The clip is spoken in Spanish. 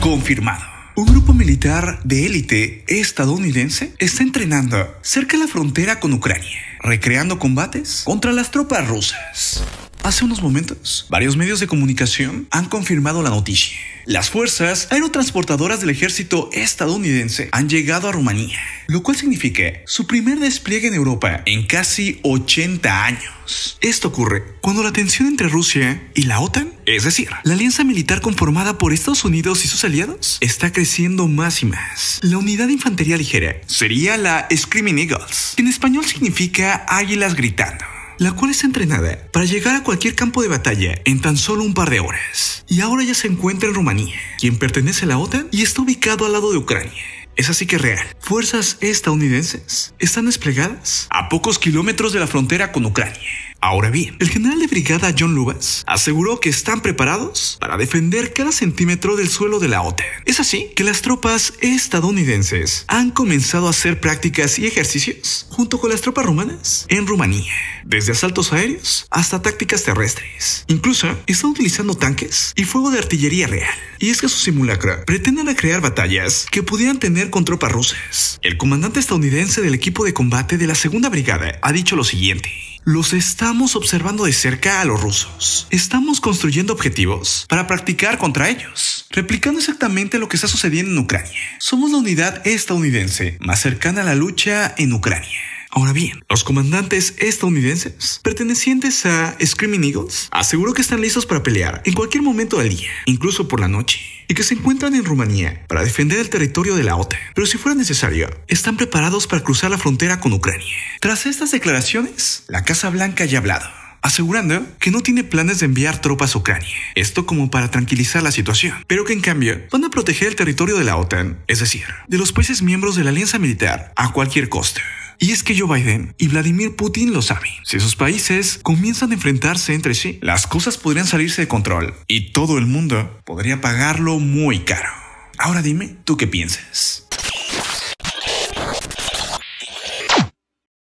confirmado. Un grupo militar de élite estadounidense está entrenando cerca de la frontera con Ucrania, recreando combates contra las tropas rusas. Hace unos momentos, varios medios de comunicación han confirmado la noticia. Las fuerzas aerotransportadoras del ejército estadounidense han llegado a Rumanía, lo cual significa su primer despliegue en Europa en casi 80 años. Esto ocurre cuando la tensión entre Rusia y la OTAN, es decir, la alianza militar conformada por Estados Unidos y sus aliados, está creciendo más y más. La unidad de infantería ligera sería la Screaming Eagles, que en español significa águilas gritando la cual está entrenada para llegar a cualquier campo de batalla en tan solo un par de horas. Y ahora ya se encuentra en Rumanía, quien pertenece a la OTAN y está ubicado al lado de Ucrania. Es así que real. Fuerzas estadounidenses están desplegadas a pocos kilómetros de la frontera con Ucrania. Ahora bien, el general de brigada John Lubas aseguró que están preparados para defender cada centímetro del suelo de la OTAN. Es así que las tropas estadounidenses han comenzado a hacer prácticas y ejercicios junto con las tropas rumanas en Rumanía, desde asaltos aéreos hasta tácticas terrestres. Incluso están utilizando tanques y fuego de artillería real. Y es que su simulacro pretenden crear batallas que pudieran tener con tropas rusas. El comandante estadounidense del equipo de combate de la segunda brigada ha dicho lo siguiente. Los estamos observando de cerca a los rusos. Estamos construyendo objetivos para practicar contra ellos, replicando exactamente lo que está sucediendo en Ucrania. Somos la unidad estadounidense más cercana a la lucha en Ucrania. Ahora bien, los comandantes estadounidenses pertenecientes a Screaming Eagles aseguró que están listos para pelear en cualquier momento del día, incluso por la noche, y que se encuentran en Rumanía para defender el territorio de la OTAN. Pero si fuera necesario, están preparados para cruzar la frontera con Ucrania. Tras estas declaraciones, la Casa Blanca ya ha hablado asegurando que no tiene planes de enviar tropas a Ucrania. Esto como para tranquilizar la situación, pero que en cambio van a proteger el territorio de la OTAN, es decir, de los países miembros de la alianza militar, a cualquier costo. Y es que Joe Biden y Vladimir Putin lo saben. Si esos países comienzan a enfrentarse entre sí, las cosas podrían salirse de control y todo el mundo podría pagarlo muy caro. Ahora dime, ¿tú qué piensas?